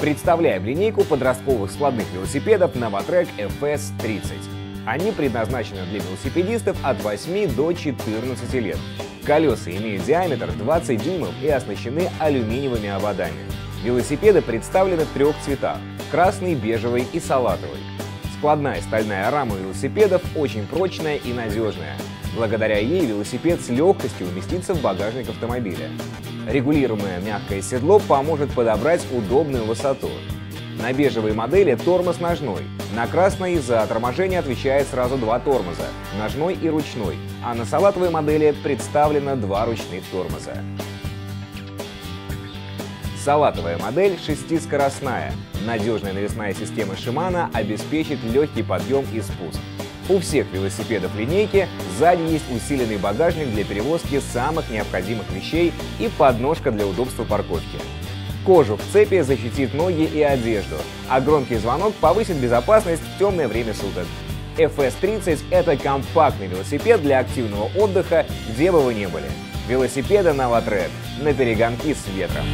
Представляем линейку подростковых складных велосипедов Novatrek FS30. Они предназначены для велосипедистов от 8 до 14 лет. Колеса имеют диаметр 20 дюймов и оснащены алюминиевыми ободами. Велосипеды представлены в трех цветах – красный, бежевый и салатовый. Складная стальная рама велосипедов очень прочная и надежная. Благодаря ей велосипед с легкостью уместится в багажник автомобиля. Регулируемое мягкое седло поможет подобрать удобную высоту. На бежевой модели тормоз ножной. На красной за торможение отвечает сразу два тормоза – ножной и ручной, а на салатовой модели представлено два ручных тормоза. Салатовая модель шестискоростная. Надежная навесная система Shimano обеспечит легкий подъем и спуск. У всех велосипедов линейки сзади есть усиленный багажник для перевозки самых необходимых вещей и подножка для удобства парковки. Кожу в цепи защитит ноги и одежду, а громкий звонок повысит безопасность в темное время суток. FS30 — это компактный велосипед для активного отдыха, где бы вы ни были. Велосипеды Novatrek на перегонки с ветром.